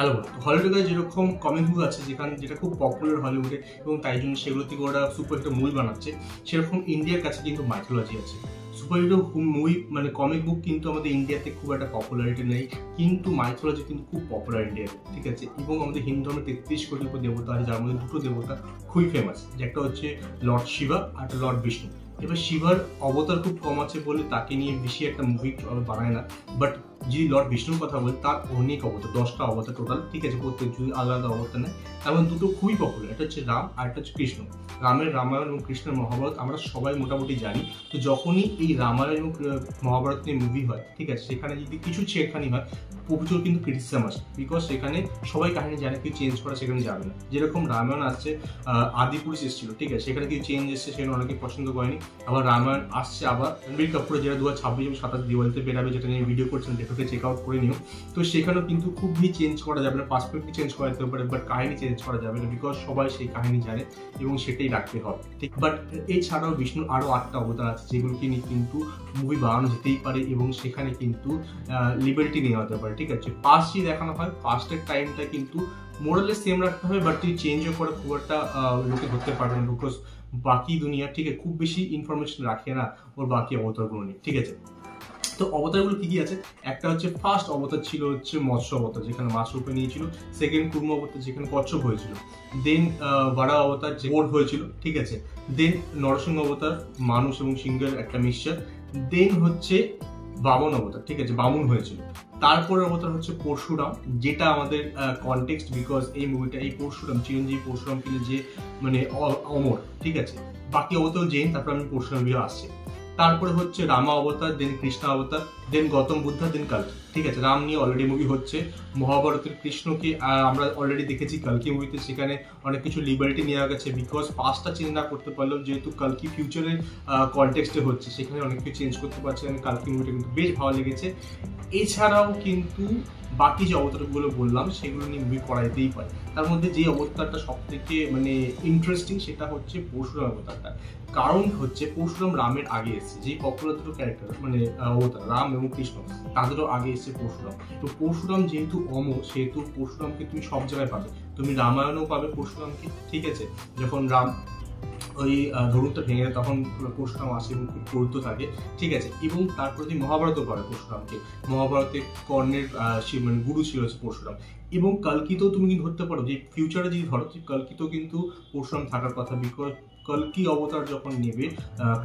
Hello হলিউডে যেরকম comic book আছে, যেখানে যেটা খুব পপুলার হলিউডে, এবং তাই জন্য সেগুলো থেকে ওরা সুপার হিরো মুভি বানাচ্ছে, সেরকম ইন্ডিয়ার কাছে কিন্তু মাইথোলজি আছে। সুপার হিরো মুভি মানে কমিক বুক কিন্তু আমাদের ইন্ডিয়াতে খুব একটা পপুলারিটি নেই, কিন্তু মাইথোলজি কিন্তু খুব পপুলার ইন্ডিয়াতে, ঠিক আছে? এবং আমাদের হিন্দু ধর্মে তেত্রিশ কোটি দেবতা আছে, যার মধ্যে দুটো দেবতা খুবই ফেমাস একটা হচ্ছে লর্ড শিবা আর লর্ড বিষ্ণু এবার শিবার অবতার খুব কম আছে বলে তাকে নিয়ে বেশি একটা মুভি বানায় না। বাট যদি লর্ড বিষ্ণুর কথা বলি, তার অনেক অবতার, দশটা অবতার টোটাল ঠিক আছে, প্রত্যেক যদি আলাদা অবতার নেয়, তার মধ্যে দুটো খুবই পপুলার একটা হচ্ছে রাম আর একটা হচ্ছে কৃষ্ণ। রামের, রামায়ণ এবং কৃষ্ণের মহাভারত আমরা সবাই মোটামুটি জানি। তো যখনই এই রামায়ণ এবং মহাভারত নিয়ে মুভি হয়, ঠিক আছে, সেখানে যদি কিছু ছেড়খানি হয়, প্রচুর কিন্তু ক্রিটিসিজম আসে। বিকজ সেখানে সবাই কাহিনী জানে, কেউ চেঞ্জ করা সেখানে যাবে না। যেরকম রামায়ণ আসছে আদি পুরুষ এসেছিল, ঠিক আছে, সেখানে কিছু চেঞ্জ এসছে, সেখানে অনেকে পছন্দ করেনি। আবার রামায়ণ আসছে আবার। রণবীর কাপুরে যেটা দু হাজার ছাব্বিশ এবং সাতাশ দিওয়ালিতে বেরাবে, যেটা নিয়ে ভিডিও করছেন দেখে চেক আউট করে নিও। তো সেখানেও কিন্তু খুবই চেঞ্জ করা যাবে না পাসপোর্টকে চেঞ্জ করা যেতে পারে বাট কাহিনী চেঞ্জ করা যাবে না বিকজ সবাই সেই কাহিনী জানে এবং সেটাই রাখতে হবে। ঠিক বাট এছাড়াও বিষ্ণুর আরও আটটা অবতার আছে, যেগুলোকে নিয়ে কিন্তু মুভি বানানো যেতেই পারে এবং সেখানে কিন্তু লিবার্টি নেওয়া যেতে পারে। ঠিক আছে যদি দেখানো হয় পাস্টের টাইমটা কিন্তু মোরালে সেম রাখতে হবে বাট তুই চেঞ্জও করে খুব একটা লোকে ধরতে পারবে না বিকজ বাকি দুনিয়ার ঠিক খুব বেশি ইনফরমেশন রাখে না ওর বাকি অবতারগুলো নিয়ে, ঠিক আছে? তো অবতারগুলো কি কি আছে? একটা হচ্ছে ফার্স্ট অবতার ছিল হচ্ছে মৎস্য অবতার, যেখানে মাছ রূপে নিয়েছিল। সেকেন্ড কুর্ম অবতার, যেখানে কচ্ছপ হয়েছিল। দেন বাড়া অবতার, যে ওর হয়েছিল, ঠিক আছে? দেন নরসিংহ অবতার, মানুষ এবং সিংহের একটা মিক্সচার দেন হচ্ছে বামন অবতার, ঠিক আছে? বামুন হয়েছিল। তারপরে অবতার হচ্ছে পরশুরাম, যেটা আমাদের কনটেক্সট বিকজ এই মুভিটা এই পরশুরাম, চিরঞ্জীবী পরশুরাম কিন্তু যে মানে অমর, ঠিক আছে? বাকি অবতার জেন তারপর আমি পরশুরাম আসছে। তারপরে হচ্ছে রামা অবতার, দেন কৃষ্ণ অবতার, দেন গৌতম বুদ্ধা, দেন কালকি। ঠিক আছে, রাম নিয়ে অলরেডি মুভি হচ্ছে। মহাভারতের কৃষ্ণকে আমরা অলরেডি দেখেছি কালকি মুভিতে সেখানে অনেক কিছু লিবার্টি নেওয়া গেছে বিকজ পাস্টটা চেঞ্জ না করতে পারলেও যেহেতু কালকি ফিউচারের কনটেক্সটে হচ্ছে, সেখানে অনেক কিছু চেঞ্জ করতে পারছে। আমি কালকি মুভিটা কিন্তু বেশ ভালো লেগেছে। এছাড়াও কিন্তু বাকি যে অবতারগুলো বললাম, সেগুলো নিয়ে মুভি করা যেতেই পারে। তার মধ্যে যে অবতারটা সব থেকে মানে ইন্টারেস্টিং সেটা হচ্ছে পরশুরাম অবতারটা। কারণ হচ্ছে পরশুরাম রামের আগে এসেছে যে পপুলার দুটো ক্যারেক্টার মানে অবতার, রাম এবং কৃষ্ণ, তাদেরও আগে এসেছে পরশুরাম। তো পরশুরাম যেহেতু অমর সেহেতু পরশুরামকে তুমি সব জায়গায় পাবে। তুমি রামায়ণও পাবে পরশুরামকে, ঠিক আছে? যখন রাম ওই ধরুনটা ভেঙে তখন পরশুরাম আসে এবং খুব থাকে। ঠিক আছে? এবং তারপর প্রতি মহাভারতও করে পরশুরামকে। মহাভারতে কর্ণের মানে গুরু ছিল পরশুরাম। এবং কালকিতেও তুমি কিন্তু ধরতে পারো? যে ফিউচারে যদি ধরো কালকিতেও কিন্তু পরশুরাম থাকার কথা বিকজ কলকি অবতার যখন নেবে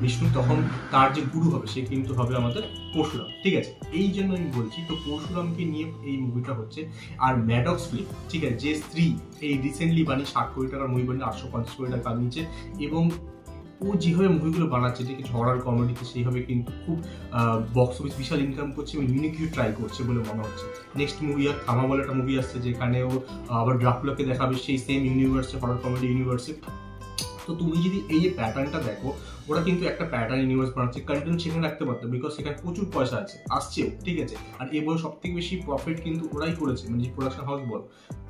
বিষ্ণু, তখন তার যে গুরু হবে, সে কিন্তু হবে আমাদের পরশুরাম, ঠিক আছে? এই জন্য আমি বলছি, তো পরশুরামকে নিয়ে এই মুভিটা হচ্ছে। আর ম্যাডক্স ফিল্ম ঠিক আছে, যে স্ত্রী, এই রিসেন্টলি বানিয়ে ষাট কোটি টাকার মুভি বানিয়ে আটশো পঞ্চাশ কোটি টাকা নিয়েছে এবং ও যেভাবে মুভিগুলো বানাচ্ছে যে কিছু হরার কমেডিতে সেইভাবে কিন্তু খুব বক্স অফিস বিশাল ইনকাম করছে এবং ইউনিক কিছু ট্রাই করছে বলে মনে হচ্ছে। নেক্সট মুভি আর থামা বলে একটা মুভি আসছে, যেখানে ও আবার ড্রাফুলাকে দেখাবে, সেই সেম ইউনিভার্সে হরার কমেডি ইউনিভার্সে তো তুমি যদি এই যে প্যাটার্নটা দেখো ওরা কিন্তু একটা প্যাটার্ন ইউনিভার্স বানাচ্ছে কন্টেন্ট সেখানে রাখতে পারতো বিকজ সেখানে প্রচুর পয়সা আছে, আসছেও, ঠিক আছে? আর এবার সব থেকে বেশি প্রফিট কিন্তু ওরাই করেছে মানে যে প্রোডাকশন হাউস বল।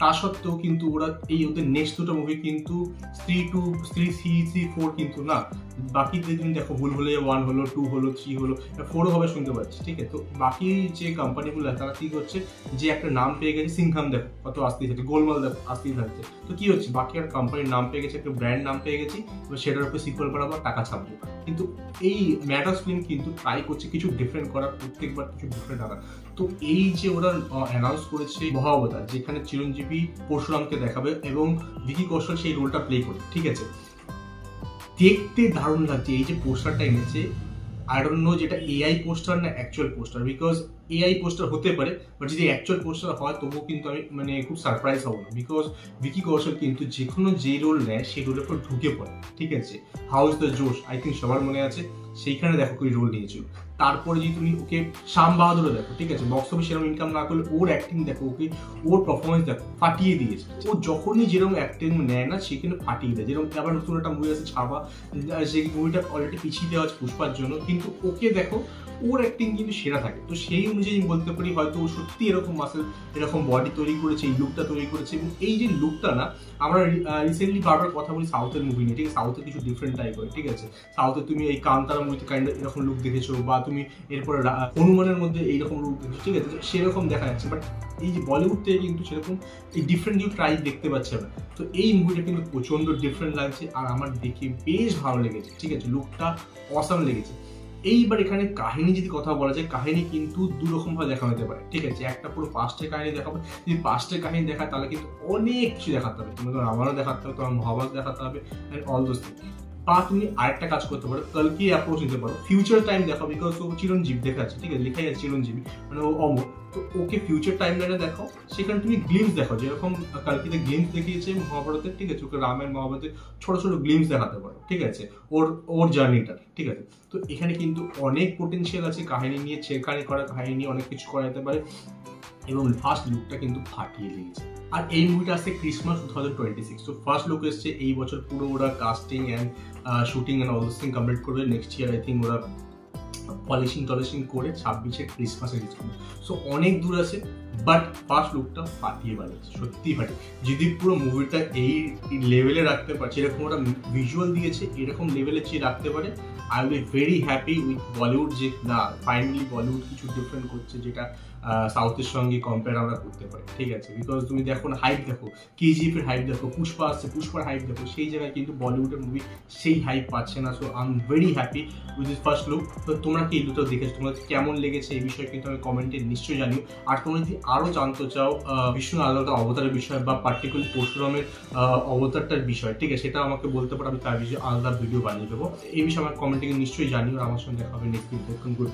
তা সত্ত্বেও কিন্তু ওরা এই ওদের নেক্সট দুটো মুভি কিন্তু স্ত্রী টু স্ত্রী থ্রি থ্রি ফোর কিন্তু না বাকি যেদিন দেখো ভুল হলে ওয়ান হলো টু হলো থ্রি হলো ফোরও হবে শুনতে পাচ্ছি, ঠিক আছে? তো বাকি যে কোম্পানিগুলো তারা কি করছে? যে একটা নাম পেয়ে গেছে সিংহাম দেখো, কত আসতেই থাকছে গোলমাল দেখো আসতেই থাকছে তো কি হচ্ছে? বাকি আর কোম্পানির নাম পেয়ে গেছে, একটা ব্র্যান্ড নাম পেয়ে গেছি, এবার সেটার উপরে সিকুয়াল করা বা টাকা ছাপবো কিন্তু এই ম্যাটার ফিল্ম কিন্তু ট্রাই করছে কিছু ডিফারেন্ট করার, প্রত্যেকবার কিছু ডিফারেন্ট আনার। তো এই যে ওরা অ্যানাউন্স করেছে মহাবতার যেখানে চিরঞ্জীবী পরশুরামকে দেখাবে এবং ভিকি কৌশল সেই রোলটা প্লে করবে, ঠিক আছে? দেখতে দারুণ লাগছে, এই যে পোস্টারটা এনেছে আই ডোন্ট নো যেটা এআই পোস্টার না actual poster because AI poster হতে পারে বাট যদি অ্যাকচুয়াল পোস্টার হয়, তবুও কিন্তু আমি মানে খুব সারপ্রাইজ হব না বিকজ ভিকি কৌশল কিন্তু যে কোনো যে রোল নেয়, সেই রোলের পর ঢুকে পড়ে, ঠিক আছে? How's the josh I think সবার মনে আছে, সেইখানে দেখো কি রোল নিয়েছিল তারপরে যদি তুমি ওকে শ্যাম বাহাদুরও দেখো, ঠিক আছে? বক্স অফিস সেরকম ইনকাম না করলে ওর অ্যাক্টিং দেখো, ওকে ওর পারফরমেন্স দেখো, ফাটিয়ে দিয়েছে। ও যখনই যেরকম অ্যাক্টিং নেয় না সেখানে ফাটিয়ে দেয়। যেরকম আবার নতুন একটা মুভি আছে ছাবা সেই মুভিটা অলরেডি পিছিয়ে দেওয়া আছে পুষ্পার জন্য, কিন্তু ওকে দেখো, ওর অ্যাক্টিং কিন্তু সেরা থাকে। তো সেই আমি বলতে পারি হয়তো ও সত্যি এরকম মাসেল এরকম বডি তৈরি করেছে, এই লুকটা তৈরি করেছে এবং এই যে লুকটা না, আমরা রিসেন্টলি বারবার কথা বলি সাউথের মুভি নিয়ে, ঠিক আছে? সাউথে কিছু ডিফারেন্ট টাইপ হয় ঠিক আছে? সাউথে তুমি এই কান্তারা মুভিতে কাইন্ড এরকম লুক দেখেছ বা তুমি এরপরে হনুমানের মধ্যে এইরকম লুক দেখেছ, ঠিক আছে? সেরকম দেখা যাচ্ছে বাট এই যে বলিউড থেকে কিন্তু সেরকম এই ডিফারেন্ট কিছু ট্রাই দেখতে পাচ্ছি আমরা। তো এই মুভিটা কিন্তু প্রচণ্ড ডিফারেন্ট লাগছে আর আমার দেখে বেশ ভালো লেগেছে, ঠিক আছে? লুকটা অসাম লেগেছে। এইবার এখানে কাহিনী যদি কথা বলা যায়, কাহিনী কিন্তু দু রকম ভাবে দেখা হতে পারে। ঠিক আছে? একটা পুরো পাস্টের কাহিনী দেখাবে। যদি পাস্টের কাহিনী দেখা তাহলে কিন্তু অনেক কিছু দেখাতে হবে। তোমাকে রামায়ণ দেখাতে হবে তোমার মহাভারত দেখাতে হবে অল দোজ বা তুমি আরেকটা কাজ করতে পারো। কালকে অ্যাপ্রোচ নিতে পারো। ফিউচার টাইম দেখো বিকজ ও চিরঞ্জীব, দেখা আছে, ঠিক আছে? লেখাই আছে চিরঞ্জীবী মানে ও অমর। তো ওকে ফিউচার টাইম লাইনে দেখো সেখানে তুমি গ্লিমস দেখো যেরকম কালকিতে গ্লিমস দেখিয়েছে মহাভারতের ঠিক আছে? ওকে রামায়ণ মহাভারতের ছোট ছোট গ্লিমস দেখাতে পারো, ঠিক আছে? ওর ওর জার্নিটার ঠিক আছে? তো এখানে কিন্তু অনেক পোটেনশিয়াল আছে কাহিনী নিয়ে ছেড়খানি করা, কাহিনী নিয়ে অনেক কিছু করা যেতে পারে। এবং ফার্স্ট লুকটা কিন্তু ফাটিয়ে দিয়েছে। আর এই মুভিটা আসছে Christmas two thousand twenty six তো ফার্স্ট লুক এসছে এই বছর পুরো ওরা casting and shooting and all this thing complete করবে। নেক্সট ইয়ার আই থিঙ্ক ওরা পলিশিং টলিশিং করে ছাব্বিশে ক্রিসমাসে রিলিজ করবে। সো অনেক দূর আছে বাট ফার্স্ট লুকটা ফাটিয়ে বাজেছে সত্যি ফাটিয়ে যদি পুরো মুভিটা এই লেভেলে রাখতে পারছে এরকম ওরা ভিজুয়াল দিয়েছে, এরকম লেভেলে যে রাখতে পারে I will very happy with Bollywood যে, না ফাইনালি বলিউড কিছু ডিফারেন্ট করছে যেটা সাউথের সঙ্গে কম্পেয়ার আমরা করতে পারি। ঠিক আছে? বিকজ তুমি দেখো হাইপ দেখো কেজিএফ এর হাইপ দেখো পুষ্পা আসছে পুষ্পার হাইপ দেখো, সেই জায়গায় কিন্তু বলিউডের মুভি সেই হাইপ পাচ্ছে না। So I am very happy with this first look তো তোমরা এই দুটো দেখেছ তোমাদের কেমন লেগেছে এই বিষয়ে কিন্তু আমি কমেন্টে নিশ্চয়ই জানিও। আর তোমরা যদি আরও জানতে চাও বিষ্ণু আলাদা অবতারের বিষয় বা পার্টিকুলার পরশুরামের অবতারটার বিষয়, ঠিক আছে? সেটা আমাকে বলতে পারো, আমি তার বিষয়ে আলাদা ভিডিও বানিয়ে দেবো। এই বিষয়ে আমার কমেন্টে নিশ্চয়ই জানিও, আর আমার সঙ্গে দেখা হবে নেক্সট গুড